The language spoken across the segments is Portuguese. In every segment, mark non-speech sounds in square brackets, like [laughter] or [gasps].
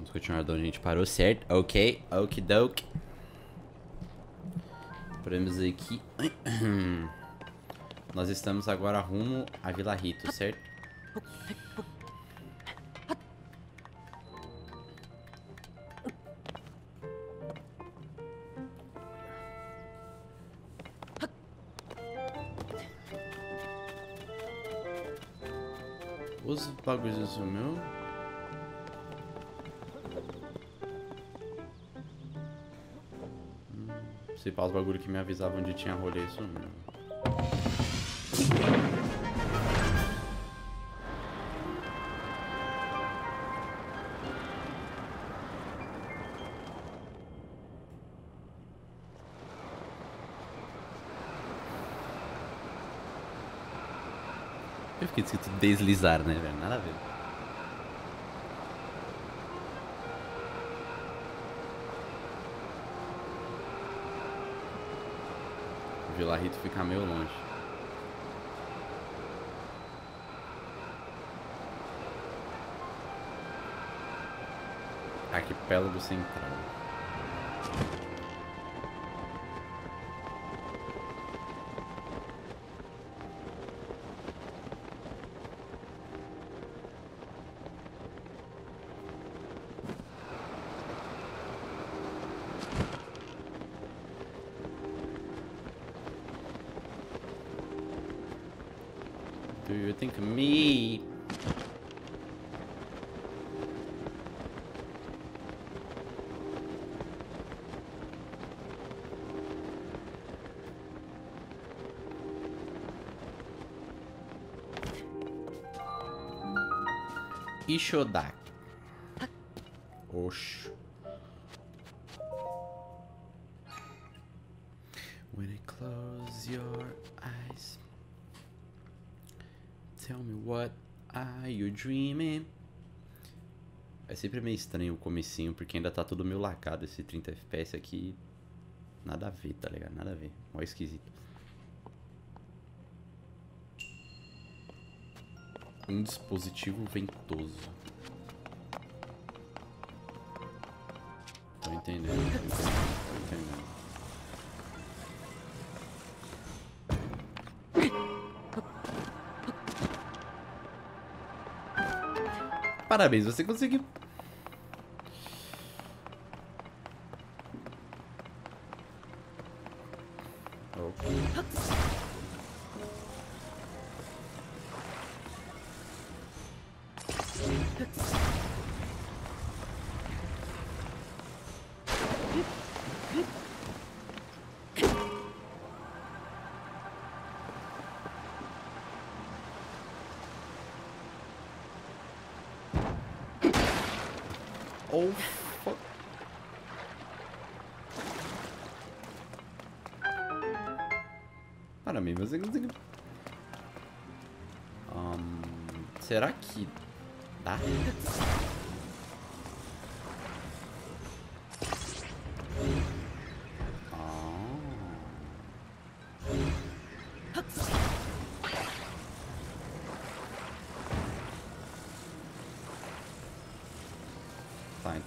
Vamos continuar de onde a gente parou, certo? Ok, okidoke. Podemos aqui. [clears throat] Nós estamos agora rumo a Vila Rito, certo? Os bagulhos sumiu. Hum, se pá, os bagulhos que me avisavam onde tinha rolê sumiu. Eu fiquei escrito deslizar, né, velho? Nada a ver. Vila Rito fica meio longe. Arquipélago Central. Ishodaki. Oxi. When I close your eyes, tell me what are you dreaming? É sempre meio estranho o comecinho, porque ainda tá tudo meio lacado esse 30 FPS aqui. Nada a ver, tá ligado? Nada a ver. Mó esquisito. Um dispositivo ventoso. Tô entendendo. Tô entendendo. Parabéns, você conseguiu.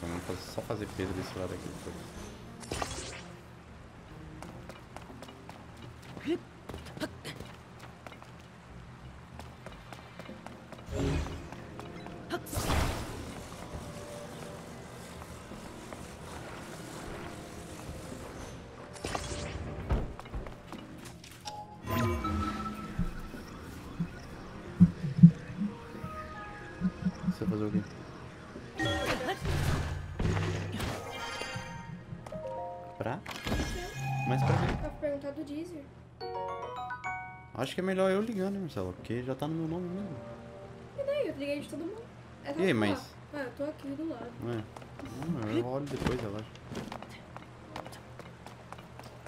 Vamos só fazer peso desse lado aqui depois. É melhor eu ligando, né, Marcelo? Porque já tá no meu nome mesmo. E daí? Eu liguei de todo mundo. É E aí, mas- Ah, eu tô aqui do lado. É? Não, eu olho depois, relaxa.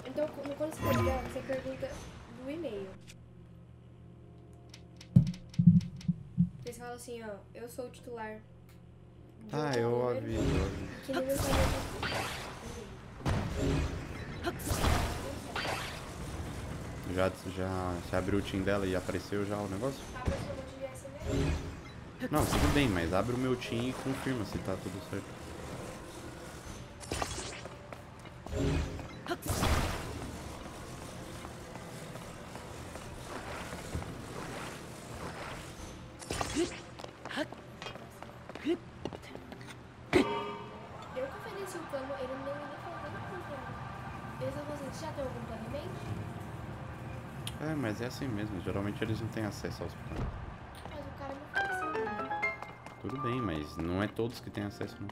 Então, quando você tá ligando, você pergunta do e-mail. Vocês falam assim, ó, eu sou o titular. Ah, eu aviso, eu aviso. Que tá Já, já você abriu o team dela e apareceu já o negócio? Não, tudo bem, mas abre o meu team e confirma se tá tudo certo. Assim mesmo. Geralmente eles não têm acesso aos planos. Mas o cara não ofereceu nada. Tudo bem, mas não é todos que têm acesso, não.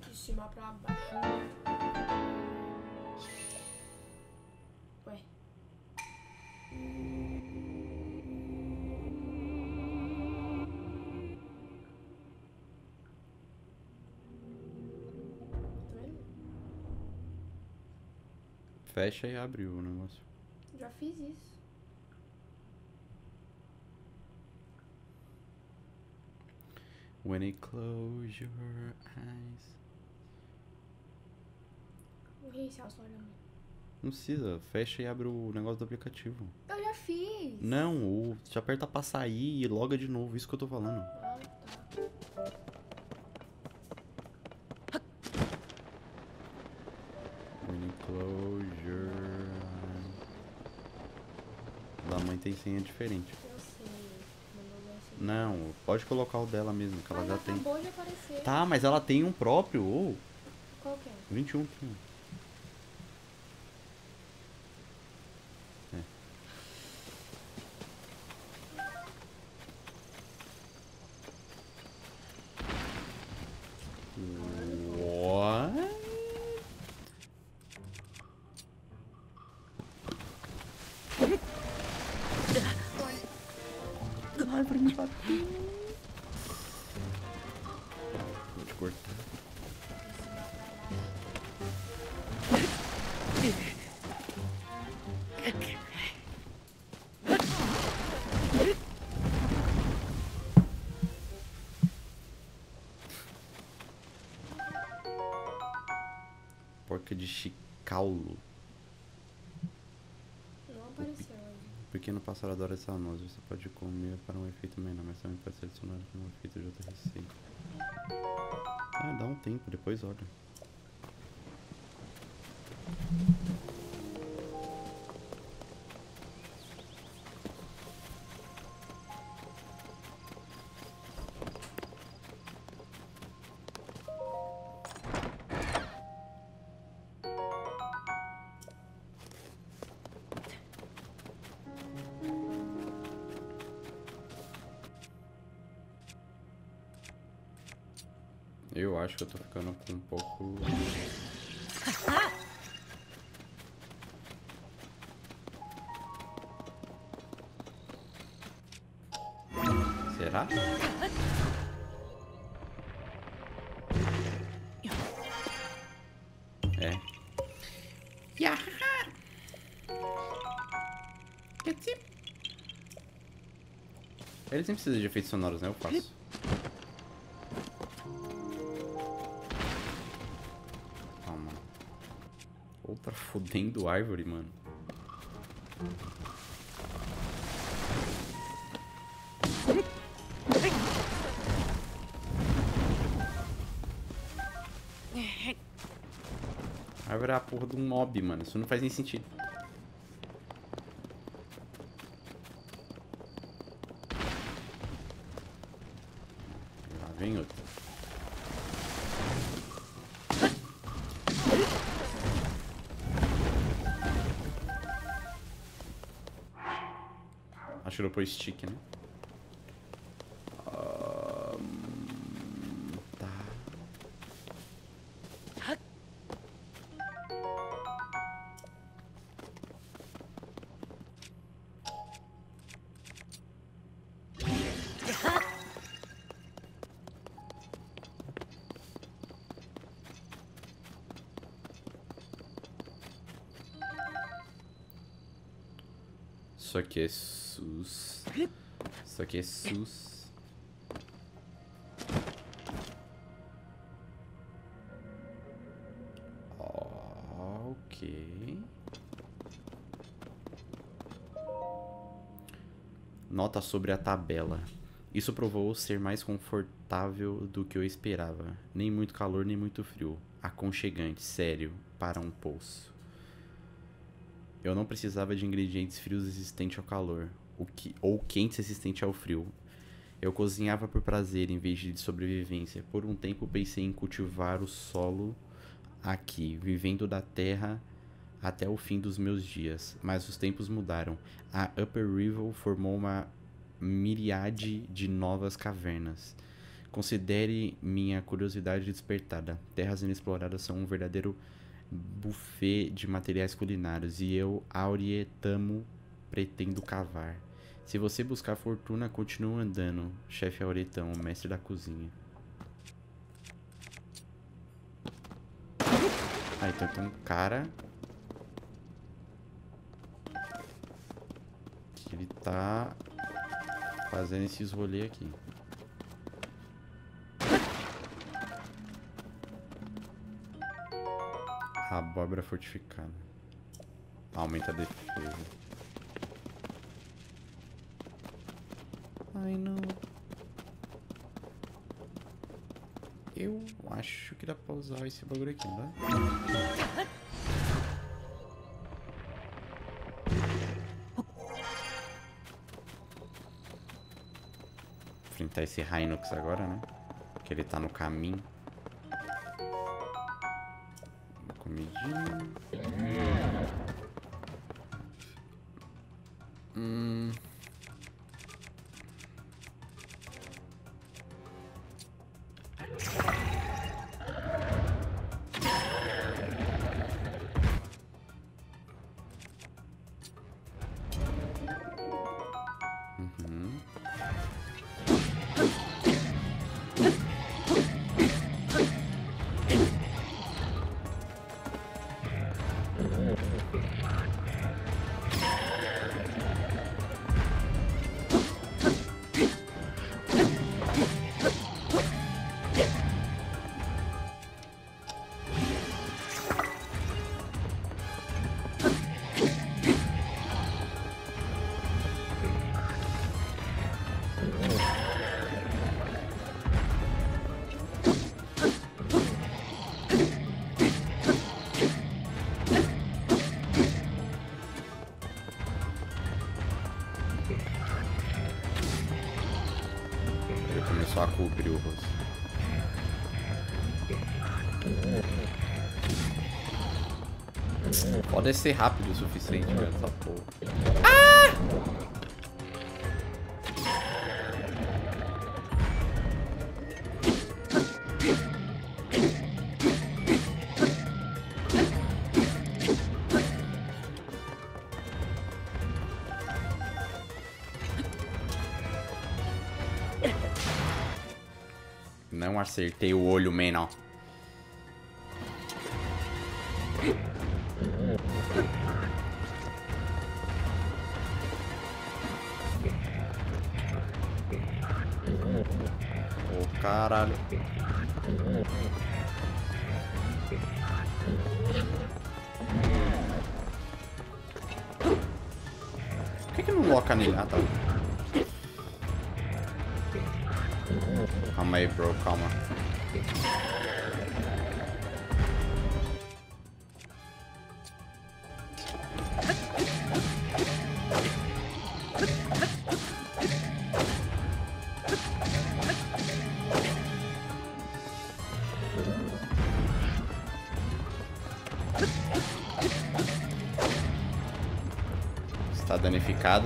De cima pra baixo. Fecha e abre o negócio. Já fiz isso. When you close your eyes. O celular da minha. Não precisa, fecha e abre o negócio do aplicativo. Eu já fiz. Não, o, você aperta pra sair e loga de novo, isso que eu tô falando. Tem senha diferente. Eu sei. É assim. Não, pode colocar o dela mesmo, que ela Mas já tem. acabou de aparecer. Tá, mas ela tem um próprio. Ô, Qual que é? 21 aqui. Pequeno pássaro adora essa noz. Você pode comer para um efeito menor, mas também pode ser adicionado como um efeito de outra receita. Ah, dá um tempo, depois olha. Um pouco. Será? É. Eles nem precisam de efeitos sonoros, né? Eu faço. Fodendo árvore, mano. Árvore é a porra de um mob, mano. Isso não faz nem sentido. Eu pôr stick, né? Tá. Isso aqui é sus. Isso aqui é sus. Ok. Nota sobre a tabela. Isso provou ser mais confortável do que eu esperava. Nem muito calor, nem muito frio. Aconchegante, sério, para um poço. Eu não precisava de ingredientes frios resistentes ao calor, o que, ou quentes resistentes ao frio. Eu cozinhava por prazer em vez de sobrevivência. Por um tempo pensei em cultivar o solo aqui, vivendo da terra até o fim dos meus dias. Mas os tempos mudaram. A Upper River formou uma miriade de novas cavernas. Considere minha curiosidade despertada. Terras inexploradas são um verdadeiro buffet de materiais culinários e eu, Aurietamo, pretendo cavar. Se você buscar fortuna, continue andando, chefe Auretão, mestre da cozinha. Ah, então tem um cara... Que ele tá fazendo esses rolês aqui. Abóbora fortificada. Aumenta a defesa. Ai. Eu acho que dá pra usar esse bagulho aqui, não dá? Enfrentar esse Hinox agora, né? Que ele tá no caminho. Pode ser rápido o suficiente, velho, essa porra. Não acertei o olho, menor. Loca nele? Ah, tá. Calma aí, bro, calma.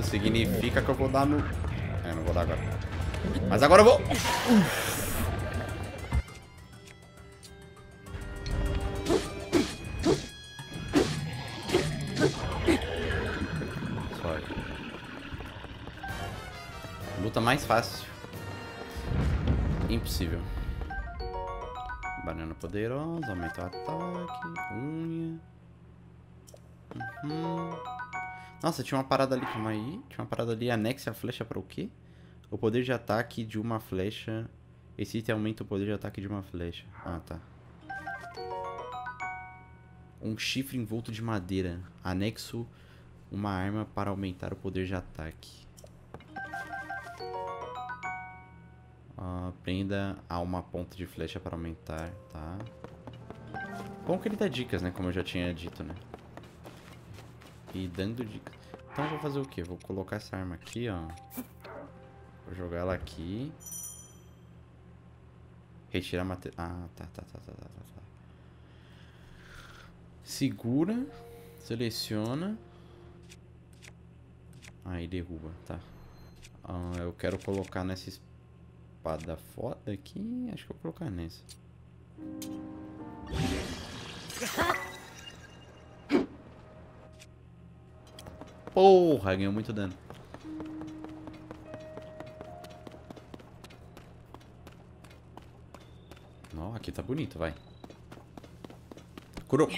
Significa que eu vou dar no... É, não vou dar agora. Mas agora eu vou... Luta mais fácil. Impossível. Banana poderosa, aumenta o ataque, unha. Nossa, tinha uma parada ali, calma aí. Tinha uma parada ali, anexe a flecha para o quê? O poder de ataque de uma flecha. Esse item aumenta o poder de ataque de uma flecha. Ah, tá. Um chifre envolto de madeira. Anexo uma arma para aumentar o poder de ataque. Ah, prenda a uma ponta de flecha para aumentar, tá? Bom que ele dá dicas, né? Como eu já tinha dito, né? E dando dicas. Então eu vou fazer o quê? Vou colocar essa arma aqui, ó. Vou jogar ela aqui. Retirar material. Ah, tá, tá, tá, tá, tá, tá, tá. Segura. Seleciona. Aí derruba, tá. Ah, eu quero colocar nessa espada foda aqui. Acho que eu vou colocar nessa. [laughs] Porra, ganhou muito dano. Ó, aqui tá bonito, vai. Curou.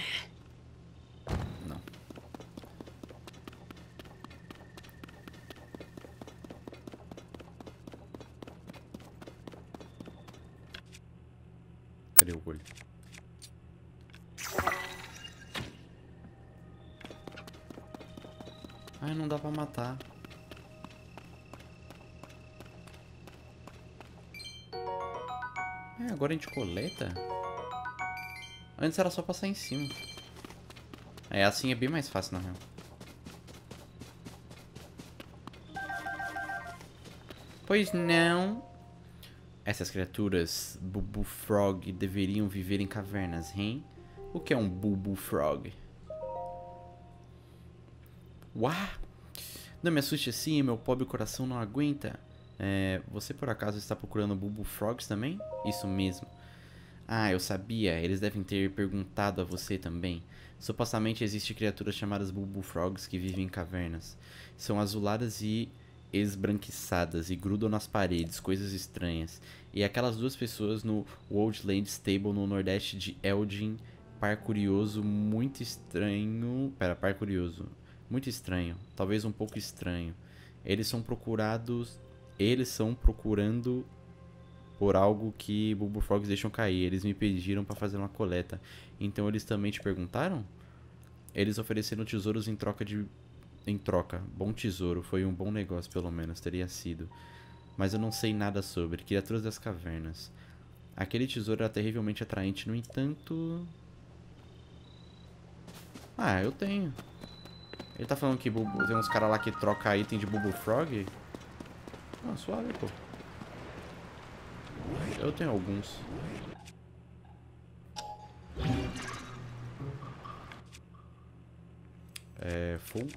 Matar. É, agora a gente coleta. Antes era só passar em cima. É, assim é bem mais fácil, na real. Pois não. Essas criaturas Bubu Frog deveriam viver em cavernas, hein? O que é um Bubu Frog? Uau! Não me assuste assim, meu pobre coração não aguenta. É, você por acaso está procurando Bubu Frogs também? Isso mesmo. Ah, eu sabia. Eles devem ter perguntado a você também. Supostamente existem criaturas chamadas Bubu Frogs que vivem em cavernas. São azuladas e esbranquiçadas e grudam nas paredes, coisas estranhas. E aquelas duas pessoas no Woodland Stable no nordeste de Eldin, par curioso, muito estranho. Pera, par curioso. Muito estranho, talvez um pouco estranho. Eles são procurados, eles são procurando por algo que Bubu Frogs deixam cair. Eles me pediram para fazer uma coleta. Então eles também te perguntaram? Eles ofereceram tesouros em troca de em troca. Bom tesouro, foi um bom negócio pelo menos, teria sido. Mas eu não sei nada sobre criaturas das cavernas. Aquele tesouro era terrivelmente atraente, no entanto, ah, eu tenho. Ele tá falando que Bubu, tem uns caras lá que troca item de Bubu Frog? Ah, suave, pô. Eu tenho alguns. É... Full.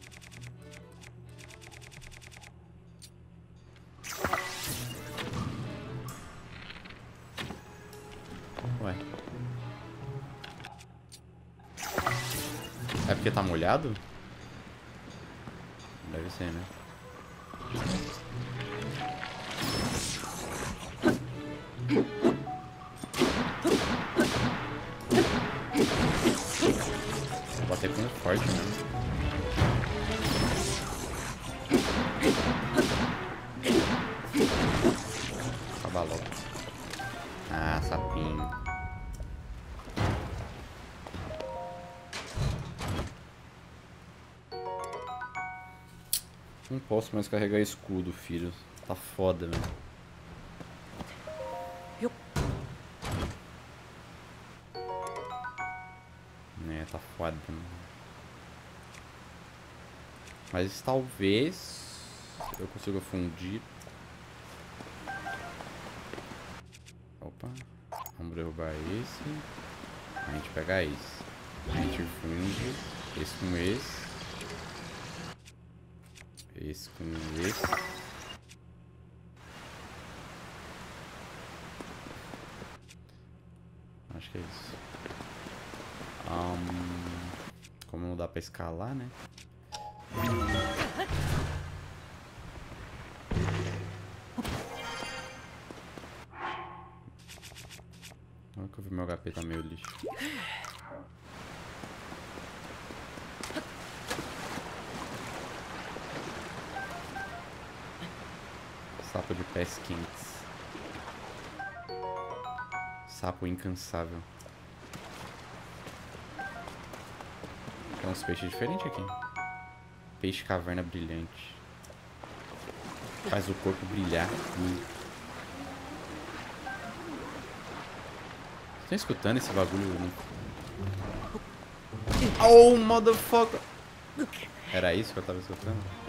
Ué. É porque tá molhado? Deve ser, posso mais carregar escudo, filho. Tá foda, velho. É, tá foda. Mano. Mas talvez eu consiga fundir. Opa. Vamos derrubar esse. A gente pega esse. A gente funde esse com esse. Esse com esse. Acho que é isso. Um, como não dá pra escalar, né? Olha que eu vi meu HP tá meio lixo. Sapo de pés quentes. Sapo incansável. Tem uns peixes diferentes aqui. Peixe caverna brilhante. Faz o corpo brilhar. Hum. Estão escutando esse bagulho? Né? Oh, motherfucker! Era isso que eu tava escutando?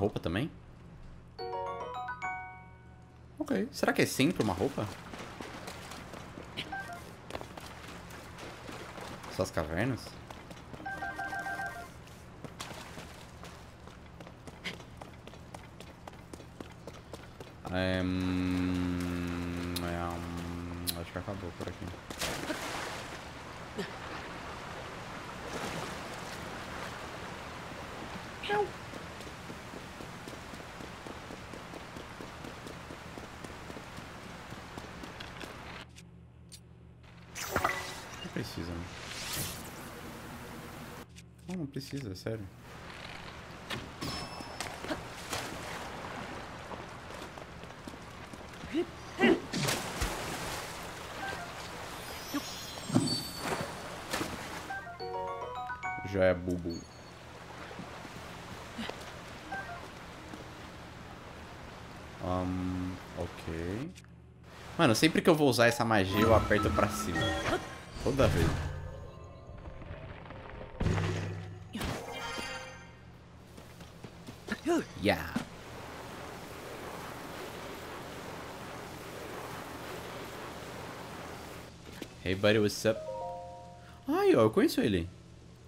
Roupa também? Ok. Será que é sempre uma roupa? Essas cavernas? É, hum, é, hum, acho que acabou por aqui. Não precisa, né? Não, não precisa, sério. Já é bubu. Um, ok. Mano, sempre que eu vou usar essa magia, eu aperto pra cima. Toda vez. Yeah. Hey buddy, what's up? Ai, ó, eu conheço ele.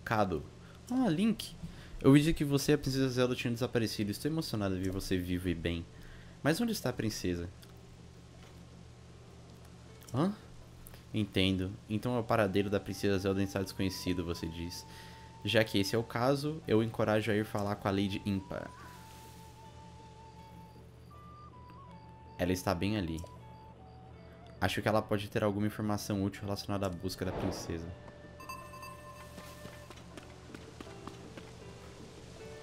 Cado. Ah, Link. Eu vi que você e a Princesa Zelda tinham desaparecido. Estou emocionado de ver você vivo e bem. Mas onde está a princesa? Hã? Entendo. Então é o paradeiro da Princesa Zelda está desconhecido, você diz. Já que esse é o caso, eu encorajo a ir falar com a Lady Impa. Ela está bem ali. Acho que ela pode ter alguma informação útil relacionada à busca da princesa.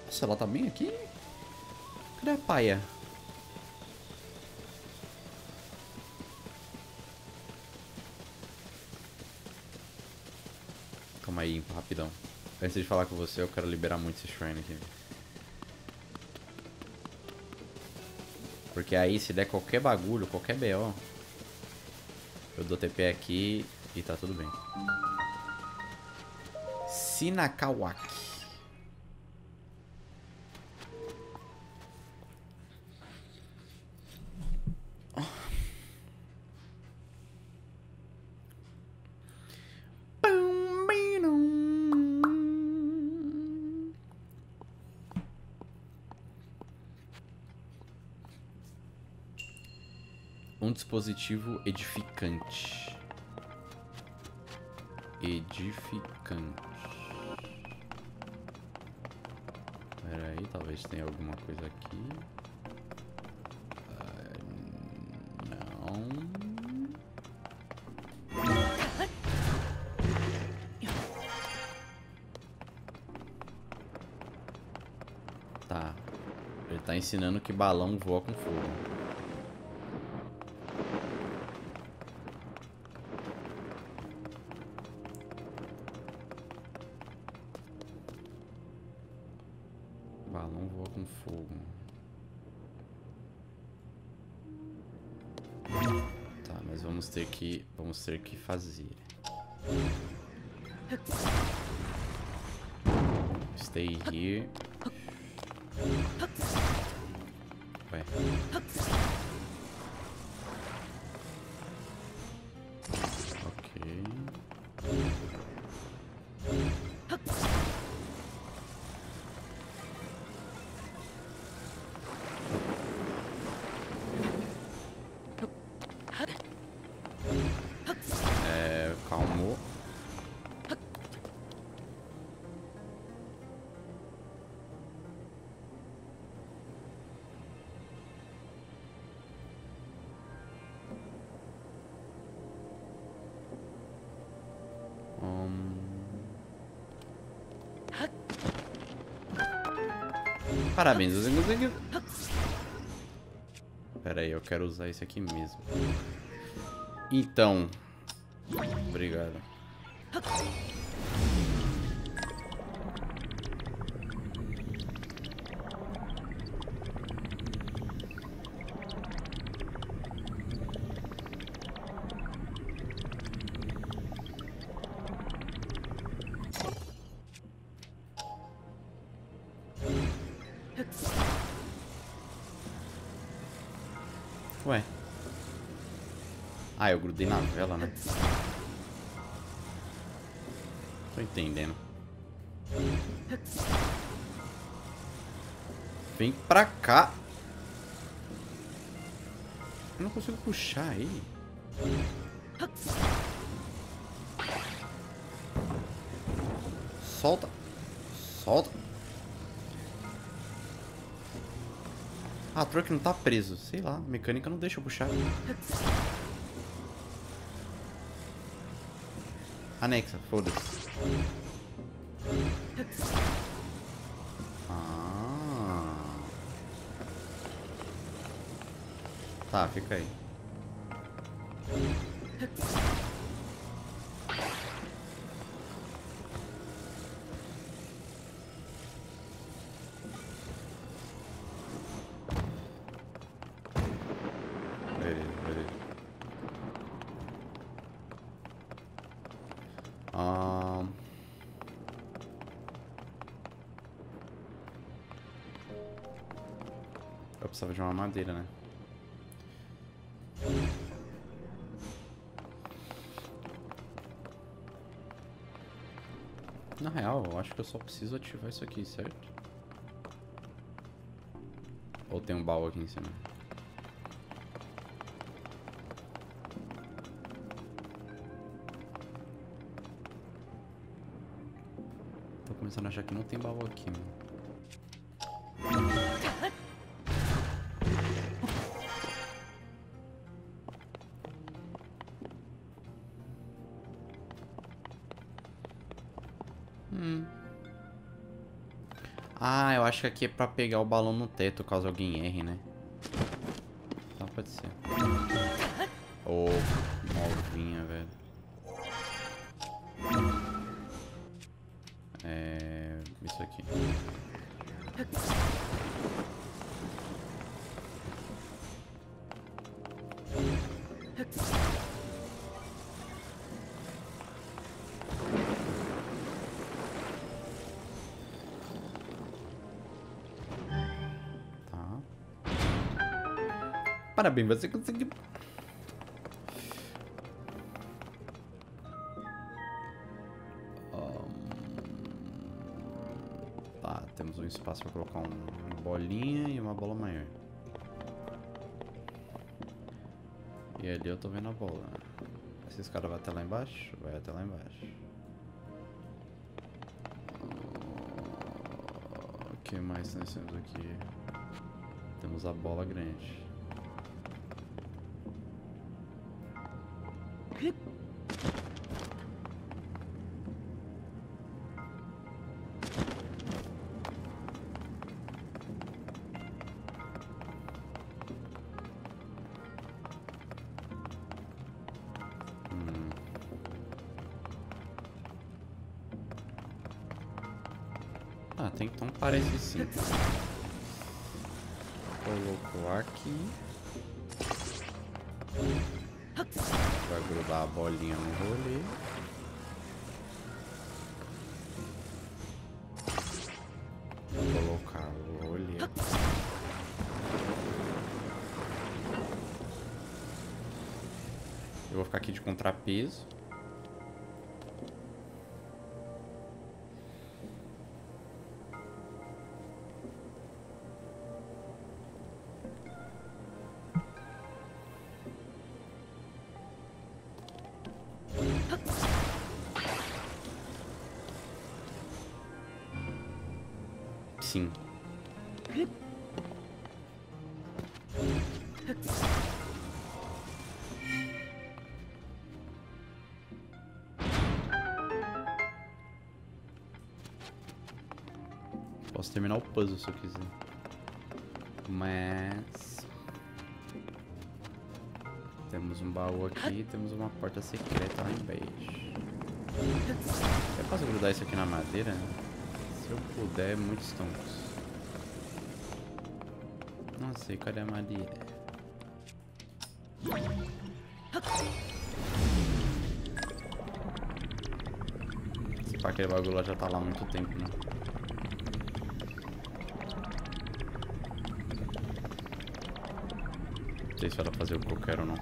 Nossa, ela tá bem aqui? Cadê a paia? Calma aí, rapidão. Antes de falar com você, eu quero liberar muito esse shrine aqui. Porque aí, se der qualquer bagulho, qualquer BO, eu dou TP aqui e tá tudo bem. Sinakawaki. Dispositivo edificante. Edificante. Pera aí, talvez tenha alguma coisa aqui. Ah, não. Tá. Tá ensinando que balão voa com fogo. Vamos ter que fazer. Stay here. Parabéns. Pera aí, eu quero usar esse aqui mesmo. Então. Ué. Ah, eu grudei na vela, né? Tô entendendo. Vem pra cá. Eu não consigo puxar ele. Solta. Solta. Ah, truck não tá preso. Sei lá, mecânica não deixa eu puxar. Anexa, foda-se. Ah. Tá, fica aí. Uma madeira, né? Na real, eu acho que eu só preciso ativar isso aqui, certo? Ou tem um baú aqui em cima? Tô começando a achar que não tem baú aqui, mano. Hum. Ah, eu acho que aqui é pra pegar o balão no teto, caso alguém erre, né? Parabéns, você conseguiu. Tá, temos um espaço para colocar um- uma bolinha e uma bola maior. E ali eu tô vendo a bola. Esse cara vai até lá embaixo? Vai até lá embaixo. O que mais nós temos aqui? Temos a bola grande. Parece sim. Colocou aqui. Vai grudar a bolinha no rolê. Eu vou ficar aqui de contrapeso. Terminar o puzzle se eu quiser. Mas... Temos um baú aqui temos uma porta secreta lá embaixo. Eu posso grudar isso aqui na madeira? Se eu puder, muitos toncos. Não sei, cadê a madeira? Se pá, aquele bagulho lá já tá lá há muito tempo, né? Sei se vai fazer o que eu quero ou não.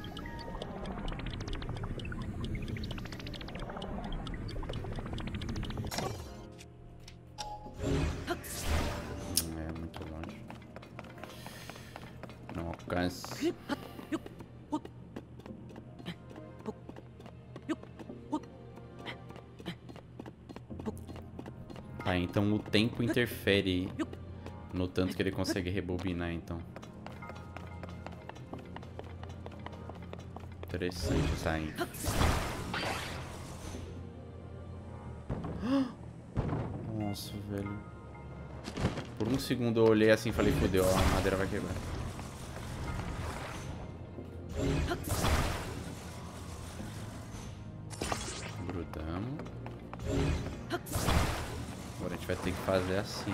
Então o tempo interfere no tanto que ele consegue rebobinar, então. Interessante essa info. Nossa, velho. Por um segundo eu olhei assim e falei, fodeu, a madeira vai quebrar. fazer assim.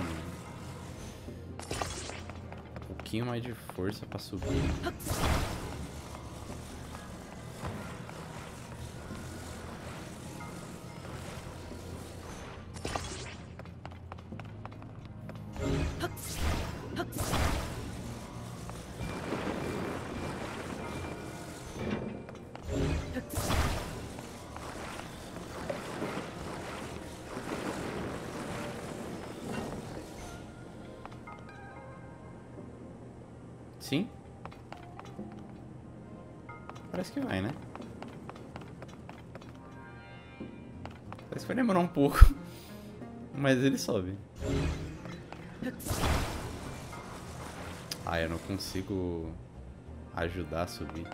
Um pouquinho mais de força pra subir. Pouco. [laughs] Mas ele sobe. Ah, eu não consigo ajudar a subir.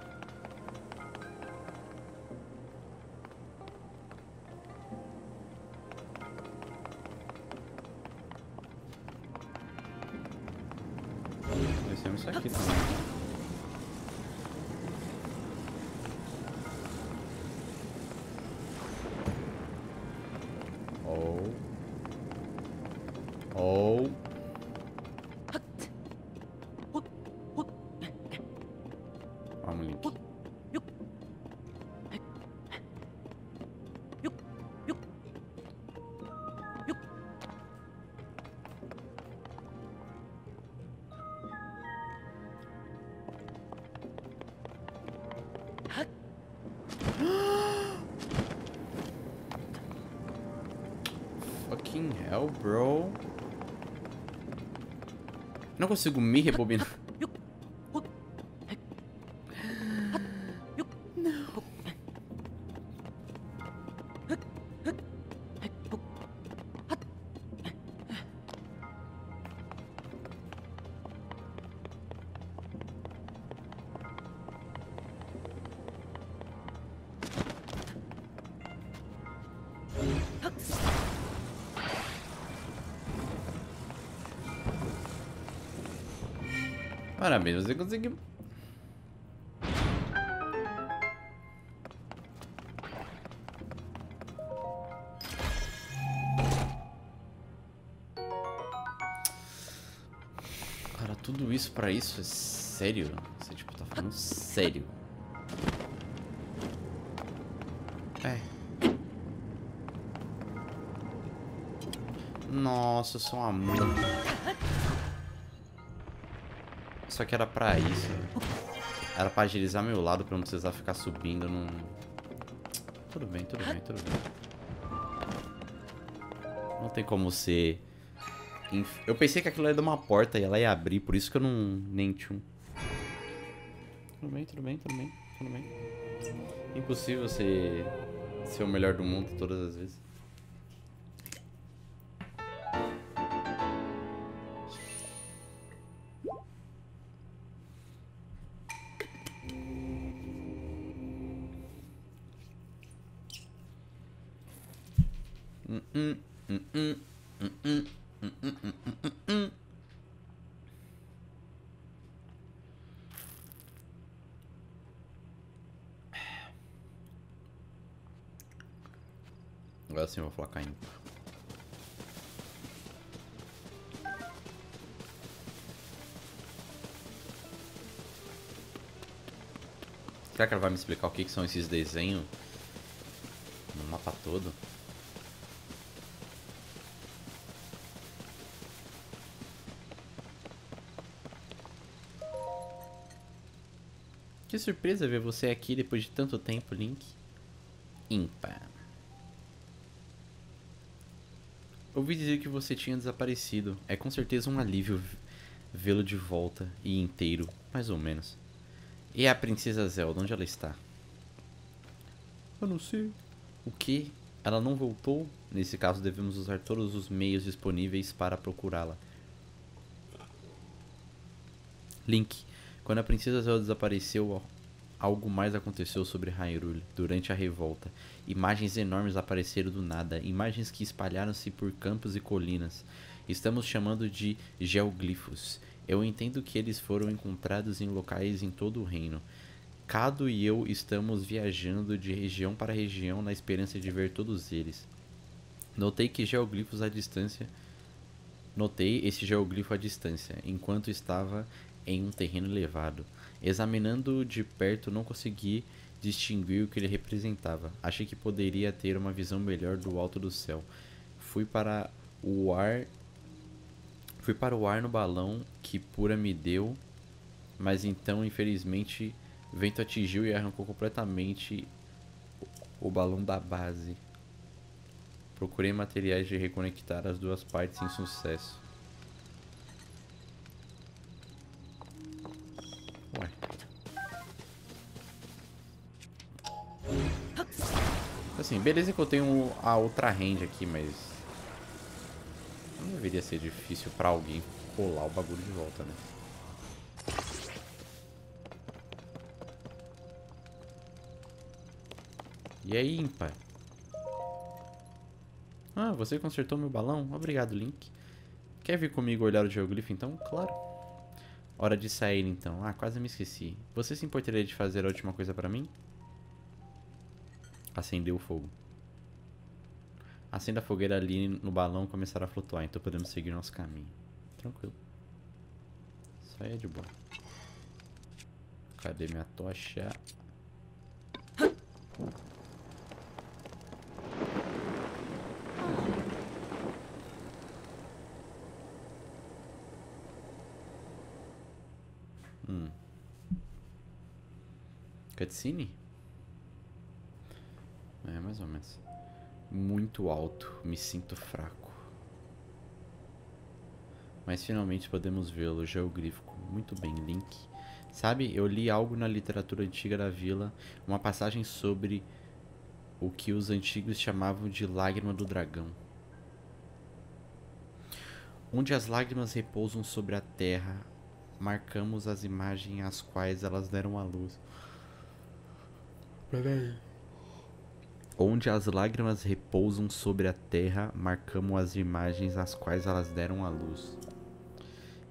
Fucking hell, bro. Não consigo me rebobinar. Parabéns, você conseguiu. Cara, tudo isso pra isso é sério? Você tipo tá falando sério? É. Nossa, eu sou uma Só que era pra isso. Era pra agilizar meu lado pra não precisar ficar subindo num... Tudo bem, tudo bem, tudo bem. Não tem como ser... Eu pensei que aquilo era de uma porta e ela ia abrir, por isso que eu não... Nem tchum. Tudo bem, tudo bem, tudo bem, tudo bem. Impossível ser... Ser o melhor do mundo todas as vezes. Agora sim eu vou falar caindo. Será que ela vai me explicar o que, que são esses desenhos no mapa todo? Surpresa ver você aqui depois de tanto tempo, Link. Impa. Ouvi dizer que você tinha desaparecido. É com certeza um alívio vê-lo de volta e inteiro, mais ou menos. E a princesa Zelda, onde ela está? Eu não sei. O que? Ela não voltou? Nesse caso, devemos usar todos os meios disponíveis para procurá-la. Link, quando a princesa Zelda desapareceu, algo mais aconteceu sobre Hyrule durante a revolta. Imagens enormes apareceram do nada, imagens que espalharam-se por campos e colinas. Estamos chamando de geoglifos. Eu entendo que eles foram encontrados em locais em todo o reino. Cado e eu estamos viajando de região para região na esperança de ver todos eles. Notei que geoglifos à distância. Notei esse geoglifo à distância, enquanto estava em um terreno elevado. Examinando-o de perto, não consegui distinguir o que ele representava. Achei que poderia ter uma visão melhor do alto do céu. Fui para o ar. Fui para o ar no balão que Pura me deu, mas então, infelizmente, vento atingiu e arrancou completamente o balão da base. Procurei materiais de reconectar as duas partes sem sucesso. Beleza que eu tenho a outra range aqui, mas... Não deveria ser difícil pra alguém colar o bagulho de volta, né? E aí, ímpar? Ah, você consertou meu balão? Obrigado, Link. Quer vir comigo olhar o geoglifo então? Claro. Hora de sair então. Ah, quase me esqueci. Você se importaria de fazer a última coisa pra mim? Acendeu o fogo. Acenda a fogueira ali no balão começar a flutuar, então podemos seguir nosso caminho. Tranquilo. Isso aí é de boa. Cadê minha tocha? Hum. Cutscene? Mais ou menos. Muito alto, me sinto fraco. Mas finalmente podemos vê-lo, geográfico. Muito bem, Link. Sabe, eu li algo na literatura antiga da vila, uma passagem sobre o que os antigos chamavam de lágrima do dragão. Onde as lágrimas repousam sobre a terra, marcamos as imagens às quais elas deram a luz. Peraí. Onde as lágrimas repousam sobre a terra, marcamos as imagens às quais elas deram a luz.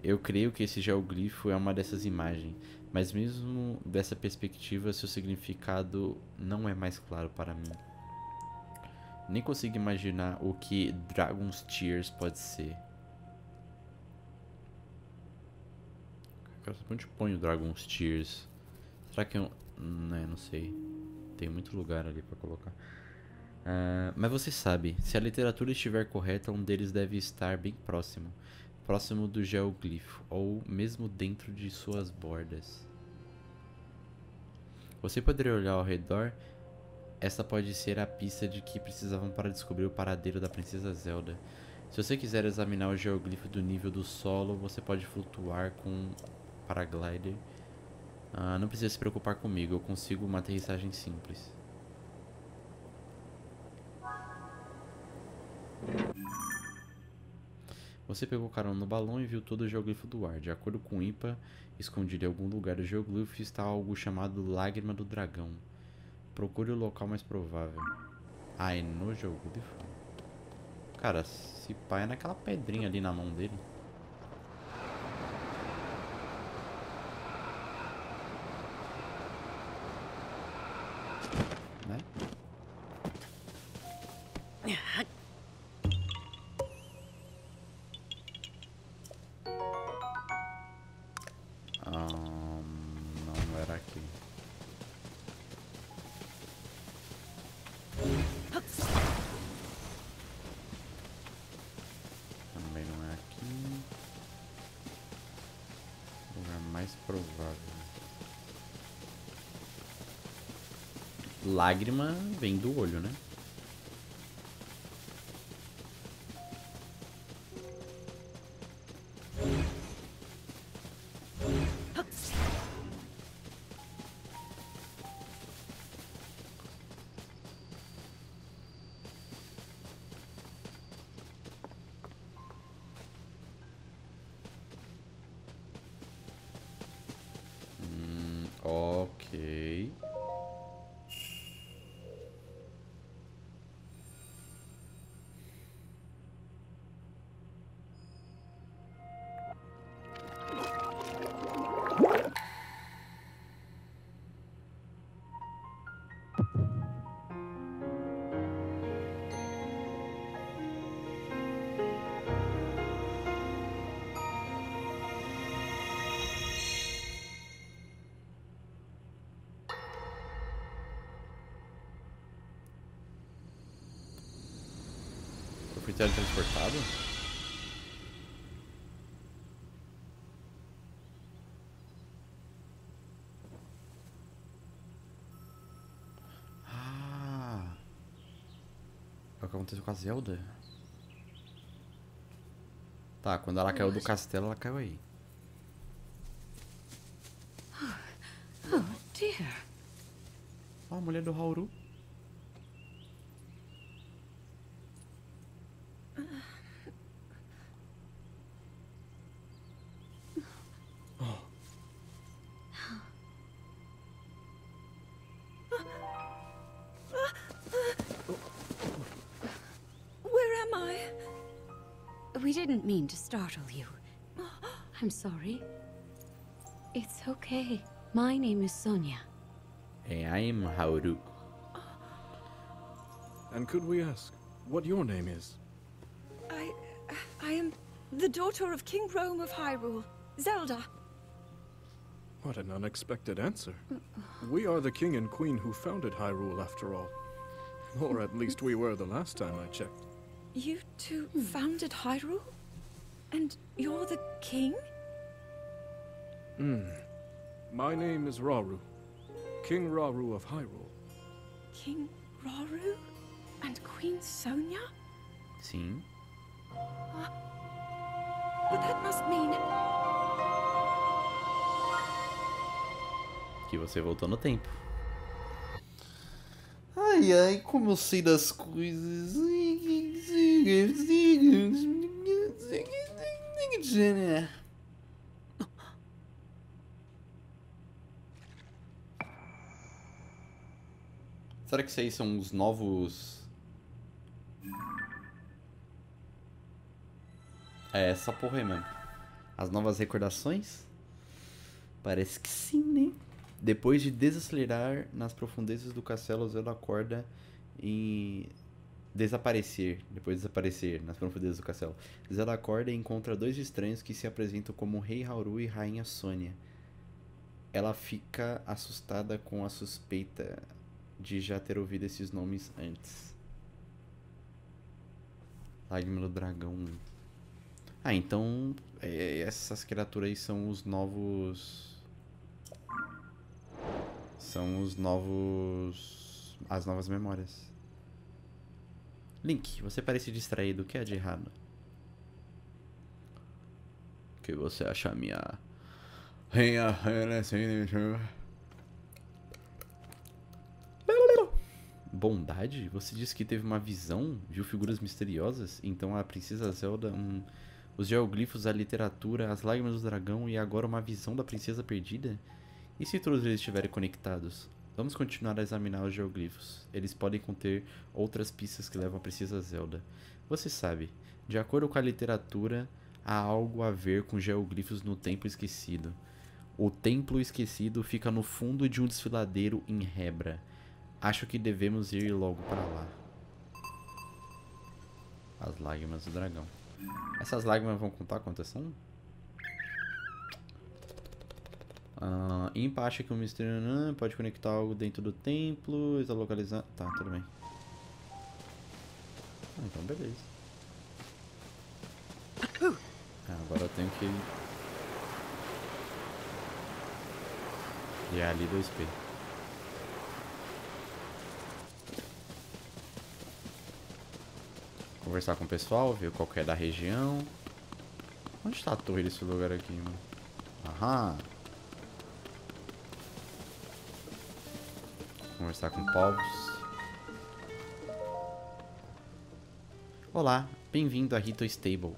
Eu creio que esse geoglifo é uma dessas imagens, mas mesmo dessa perspectiva, seu significado não é mais claro para mim. Nem consigo imaginar o que Dragon's Tears pode ser. Onde põe o Dragon's Tears? Será que eu. Não, não sei. Tem muito lugar ali para colocar. Uh, mas você sabe, se a literatura estiver correta, um deles deve estar bem próximo próximo do geoglifo, ou mesmo dentro de suas bordas. Você poderia olhar ao redor. Esta pode ser a pista de que precisavam para descobrir o paradeiro da princesa Zelda. Se você quiser examinar o geoglifo do nível do solo, você pode flutuar com paraglider. Ah, não precisa se preocupar comigo, eu consigo uma aterrissagem simples. Você pegou carona no balão e viu todo o geoglifo do ar. De acordo com o IPA, escondido em algum lugar do geoglifo está algo chamado Lágrima do Dragão. Procure o local mais provável. Ah, é no geoglifo? Cara, se pá é naquela pedrinha ali na mão dele. Né? Mais provável. Lágrima vem do olho, né? Teletransportado? Ah! É o que aconteceu com a Zelda? Tá, quando ela caiu do castelo, ela caiu aí. Oh, dear. Ó, a mulher do Hauru. We didn't mean to startle you. [gasps] I'm sorry. It's okay. My name is Sonia. Hey, I'm Hauru. And could we ask what your name is? I. I am the daughter of King Rome of Hyrule, Zelda. What an unexpected answer. We are the king and queen who founded Hyrule, after all. Or at least we were the last time I checked. You two founded Hyrule? And you're the king? Hmm. My name is Raru. King Raru of Hyrule. King Raru? And Queen Sonia? Sim. But that must mean. Que você voltou no tempo. Ai, ai, como eu sei das coisas. Será que isso aí são os novos. É essa porra aí mesmo. As novas recordações? Parece que sim, né? Depois de desacelerar nas profundezas do castelo, Zelda acorda e desaparecer. Depois de desaparecer nas profundezas do castelo. Zelda acorda e encontra dois estranhos que se apresentam como Rei Hauru e Rainha Sônia. Ela fica assustada com a suspeita de já ter ouvido esses nomes antes. Lágrima do Dragão. Ah, então é, essas criaturas aí são os novos. São os novos. As novas memórias. Link, você parece distraído. O que é de errado? O que você acha minha. Bondade? Você disse que teve uma visão? Viu figuras misteriosas? Então a princesa Zelda. Hum, os geoglifos, a literatura, as lágrimas do dragão e agora uma visão da princesa perdida? E se todos eles estiverem conectados? Vamos continuar a examinar os geoglifos. Eles podem conter outras pistas que levam a princesa Zelda. Você sabe, de acordo com a literatura, há algo a ver com geoglifos no Templo Esquecido. O Templo Esquecido fica no fundo de um desfiladeiro em Hebra. Acho que devemos ir logo para lá. As lágrimas do dragão. Essas lágrimas vão contar quantas são? Ah, Impa acha que o mistério pode conectar algo dentro do templo. Está localizando. Tá, tudo bem. Ah, então beleza. Ah, agora eu tenho que. E é ali 2P. Conversar com o pessoal, ver qual que é da região. Onde está a torre desse lugar aqui, mano? Aham. Conversar com povos. Olá, bem-vindo a Rito Stable.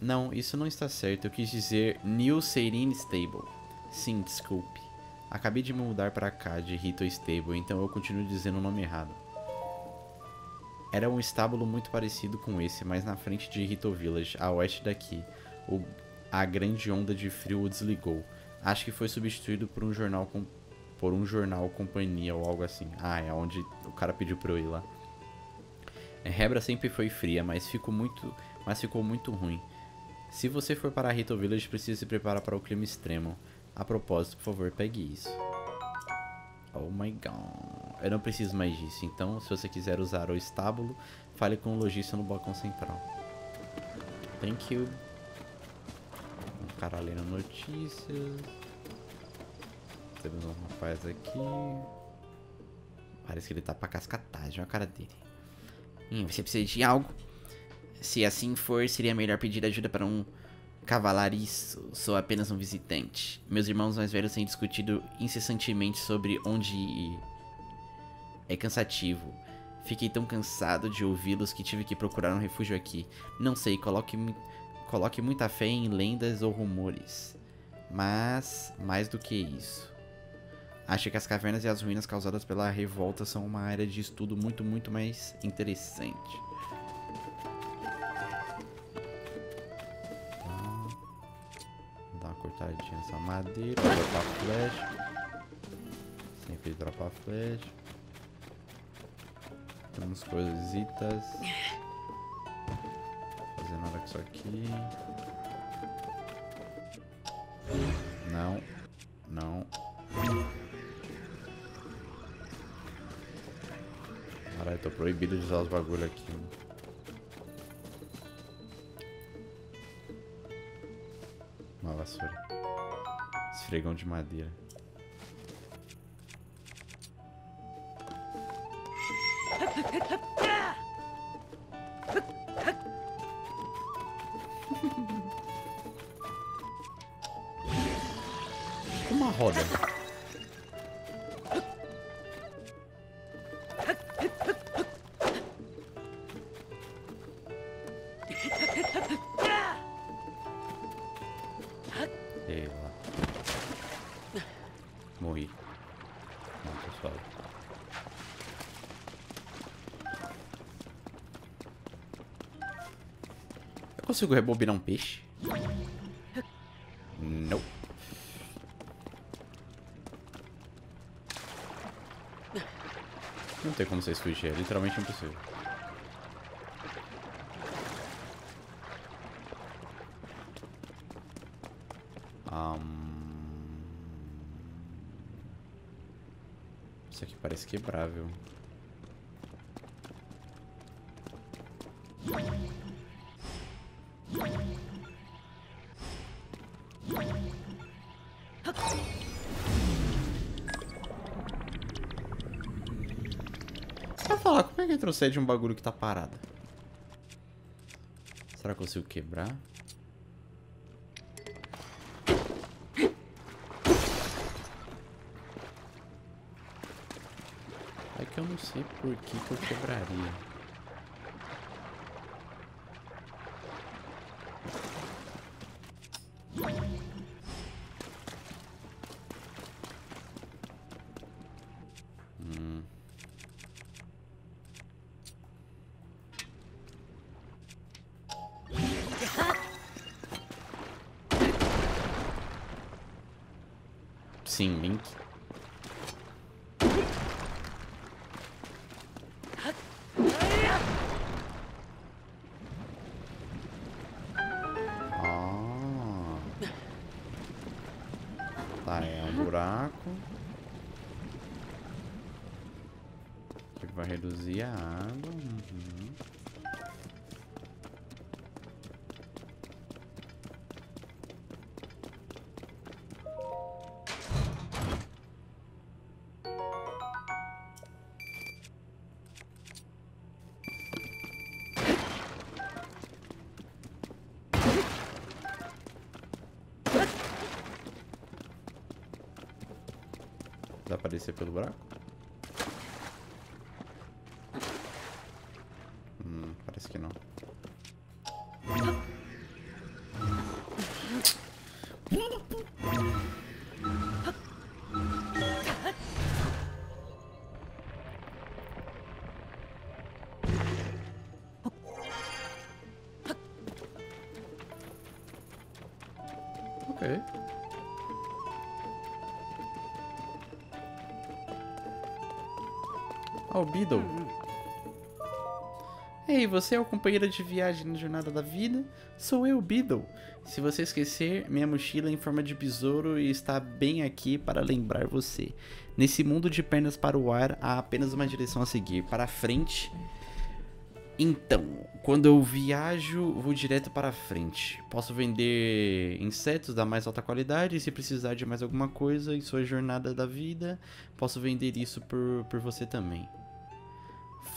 Não, isso não está certo. Eu quis dizer New Serene Stable. Sim, desculpe. Acabei de me mudar para cá de Rito Stable, então eu continuo dizendo o nome errado. Era um estábulo muito parecido com esse, mas na frente de Rito Village, a oeste daqui. O, a grande onda de frio o desligou. Acho que foi substituído por um jornal com, por um jornal companhia ou algo assim. Ah, é onde o cara pediu pra eu ir lá. Hebra sempre foi fria, mas ficou muito, mas ficou muito ruim. Se você for para Rito Village, precisa se preparar para o clima extremo. A propósito, por favor, pegue isso. Oh my god. Eu não preciso mais disso, então se você quiser usar o estábulo, fale com o lojista no balcão central. Thank you. Um cara lendo notícias. Temos um rapaz aqui. Parece que ele tá pra cascatagem, olha a cara dele. Hum, você precisa de algo? Se assim for, seria melhor pedir ajuda para um cavalariço. Sou apenas um visitante. Meus irmãos mais velhos têm discutido incessantemente sobre onde ir. É cansativo. Fiquei tão cansado de ouvi-los que tive que procurar um refúgio aqui. Não sei, coloque, coloque muita fé em lendas ou rumores. Mas, mais do que isso. Acho que as cavernas e as ruínas causadas pela revolta são uma área de estudo muito, muito mais interessante. Tá. Dá uma cortadinha nessa madeira, dropar flecha. Sempre dropar flecha. Temos coisitas. Fazer nada com isso aqui. Não. Não. Caralho, tô proibido de usar os bagulho aqui. Uma vassoura. Esfregão de madeira. Uma roda. Consigo rebobinar um peixe? Não. Não tem como vocês fugir, é literalmente impossível. Ahn. Isso aqui parece quebrável. Retrocede um bagulho que tá parado? Será que eu consigo quebrar? É que eu não sei por que, que eu quebraria. Sim, Link. Descer pelo buraco? Ah, o Beedle. Ei, você é o companheiro de viagem na jornada da vida? Sou eu, Beedle. Se você esquecer, minha mochila é em forma de besouro e está bem aqui para lembrar você. Nesse mundo de pernas para o ar, há apenas uma direção a seguir, para frente. Então, quando eu viajo, vou direto para frente. Posso vender insetos da mais alta qualidade e se precisar de mais alguma coisa em sua jornada da vida, posso vender isso por, por você também.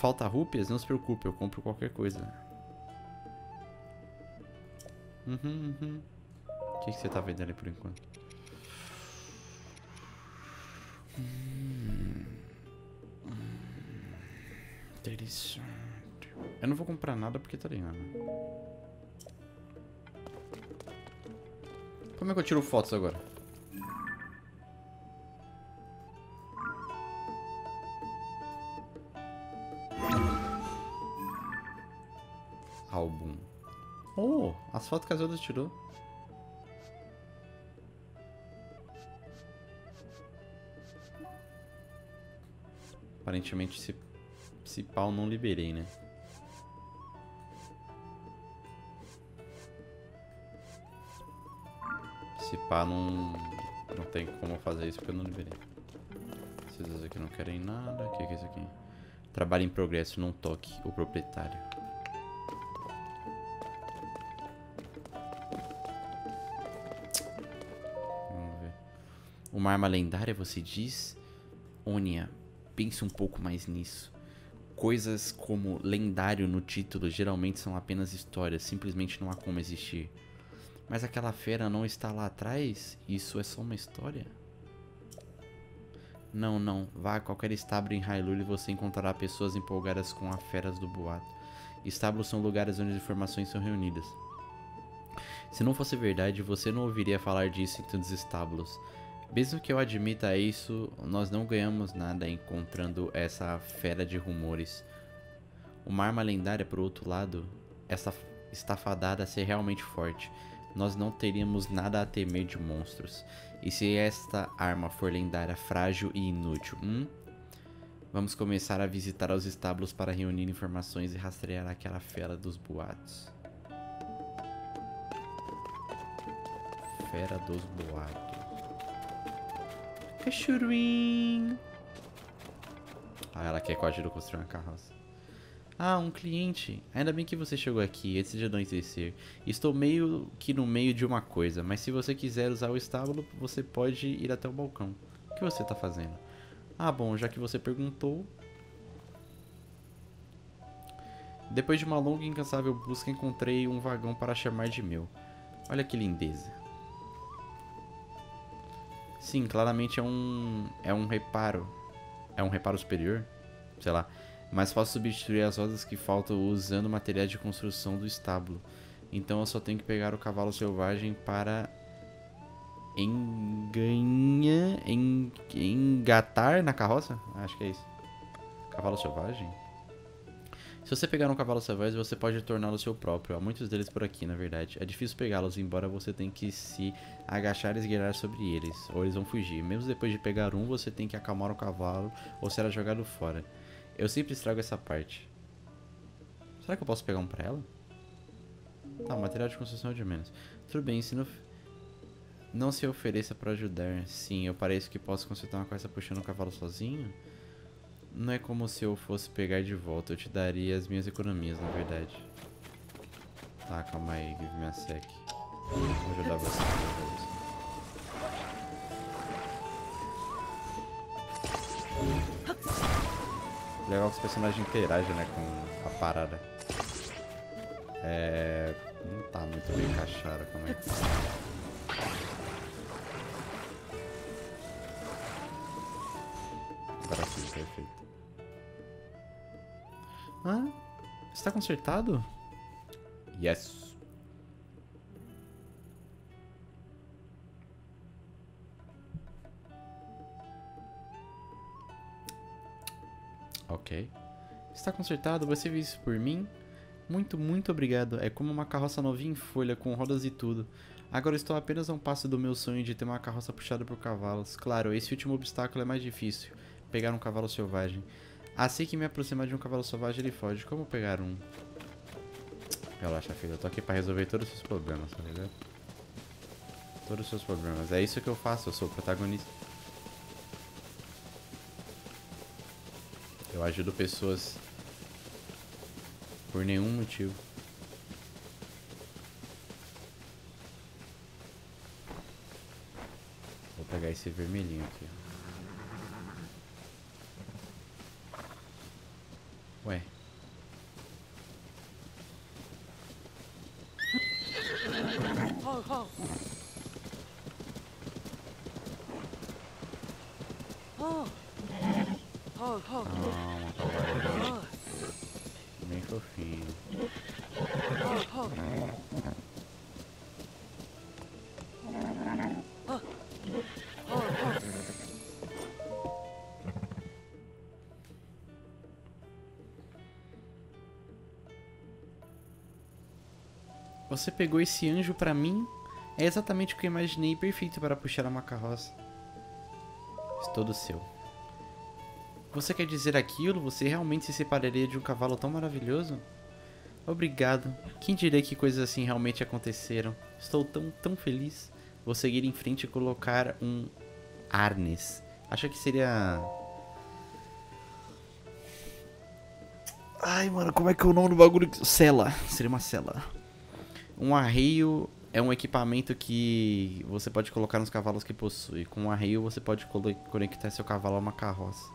Falta rúpias? Não se preocupe, eu compro qualquer coisa. Uhum, uhum. O que, que você tá vendendo ali por enquanto? Hum. Hum. Interessante. Eu não vou comprar nada porque tá ligado. Como é que eu tiro fotos agora? Álbum. Oh, as fotos que a Zelda tirou. Aparentemente, se, se pau não liberei, né? Se pá, não, não tem como fazer isso porque eu não liberei. Esses aqui não querem nada. O que é isso aqui? Trabalho em progresso, não toque o proprietário. Uma arma lendária, você diz? Onia, pense um pouco mais nisso. Coisas como lendário no título geralmente são apenas histórias, simplesmente não há como existir. Mas aquela fera não está lá atrás? Isso é só uma história? Não, não. Vá a qualquer estábulo em Hyrule e você encontrará pessoas empolgadas com as feras do boato. Estábulos são lugares onde as informações são reunidas. Se não fosse verdade, você não ouviria falar disso em tantos estábulos. Mesmo que eu admita isso, nós não ganhamos nada encontrando essa fera de rumores. Uma arma lendária, por outro lado, essa está fadada a ser realmente forte. Nós não teríamos nada a temer de monstros. E se esta arma for lendária, frágil e inútil, hum? Vamos começar a visitar os estábulos para reunir informações e rastrear aquela fera dos boatos. Fera dos boatos. Cachuruim! Ah, ela quer que eu ajude a construir uma carroça. Ah, um cliente. Ainda bem que você chegou aqui antes de anoitecer. Estou meio que no meio de uma coisa, mas se você quiser usar o estábulo, você pode ir até o balcão. O que você está fazendo? Ah, bom, já que você perguntou. Depois de uma longa e incansável busca, encontrei um vagão para chamar de meu. Olha que lindeza. Sim, claramente é um é um reparo. É um reparo superior, sei lá. Mas posso substituir as rodas que faltam usando materiais de construção do estábulo. Então eu só tenho que pegar o cavalo selvagem para enganha, en, engatar na carroça? Acho que é isso. Cavalo selvagem? Se você pegar um cavalo selvagem, você pode torná-lo seu próprio. Há muitos deles por aqui, na verdade. É difícil pegá-los, embora você tenha que se agachar e esgueirar sobre eles, ou eles vão fugir. Mesmo depois de pegar um, você tem que acalmar o cavalo ou será jogado fora. Eu sempre estrago essa parte. Será que eu posso pegar um pra ela? Tá, material de construção é de menos. Tudo bem, se não... Não se ofereça para ajudar. Sim, eu pareço que posso consertar uma coisa puxando o cavalo sozinho? Não é como se eu fosse pegar de volta. Eu te daria as minhas economias, na verdade. Tá, calma aí. Give me a sec. Vou ajudar você. Legal que os personagens interagem, né, com a parada. É... Não tá muito bem encaixada, calma aí. Está consertado? Yes. Ok. Está consertado, você fez isso por mim? Muito, muito obrigado. É como uma carroça novinha em folha, com rodas e tudo. Agora estou apenas a um passo do meu sonho de ter uma carroça puxada por cavalos. Claro, esse último obstáculo é mais difícil. Pegar um cavalo selvagem. Assim que me aproximar de um cavalo selvagem, ele foge. Como pegar um? Relaxa, filho. Eu tô aqui pra resolver todos os seus problemas, tá ligado? Todos os seus problemas. É isso que eu faço, eu sou o protagonista. Eu ajudo pessoas por nenhum motivo. Vou pegar esse vermelhinho aqui. Ué. Você pegou esse anjo pra mim? É exatamente o que eu imaginei, perfeito para puxar uma carroça. Estou do seu. Você quer dizer aquilo? Você realmente se separaria de um cavalo tão maravilhoso? Obrigado. Quem diria que coisas assim realmente aconteceram? Estou tão, tão feliz. Vou seguir em frente e colocar um arnes. Acho que seria. Ai, mano, como é que é o nome do bagulho? Cela. Seria uma cela. Um arreio é um equipamento que você pode colocar nos cavalos que possui. Com um arreio você pode conectar seu cavalo a uma carroça.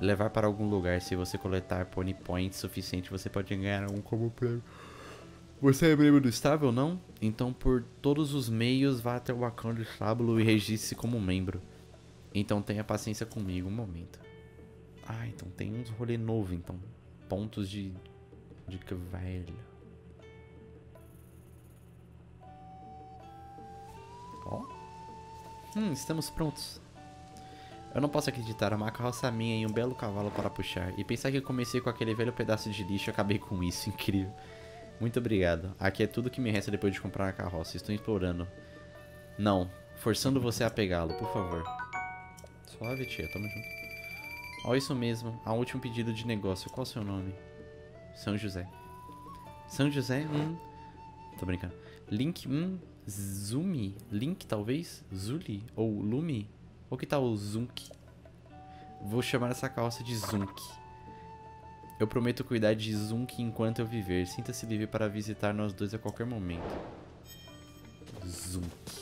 Levar para algum lugar. Se você coletar pony points suficiente, você pode ganhar um como prêmio. Você é membro do estábulo, não? Então, por todos os meios, vá até o balcão do estábulo e registre-se como membro. Então, tenha paciência comigo, um momento. Ah, então tem uns rolê novo, então. Pontos de... de que velho. Ó. Hum, estamos prontos. Eu não posso acreditar, uma carroça minha e um belo cavalo para puxar. E pensar que comecei com aquele velho pedaço de lixo e acabei com isso, [laughs] incrível. Muito obrigado. Aqui é tudo que me resta depois de comprar uma carroça. Estou implorando. Não, forçando você a pegá-lo, por favor. Suave, tia, tamo junto. Ó, isso mesmo. Um último pedido de negócio. Qual o seu nome? São José. São José? Hum. Tô brincando. Link, hum. Zumi? Link, talvez? Zuli? Ou Lumi? Ou que tal o Zunk? Vou chamar essa calça de Zunk. Eu prometo cuidar de Zunk enquanto eu viver. Sinta-se livre para visitar nós dois a qualquer momento. Zunk.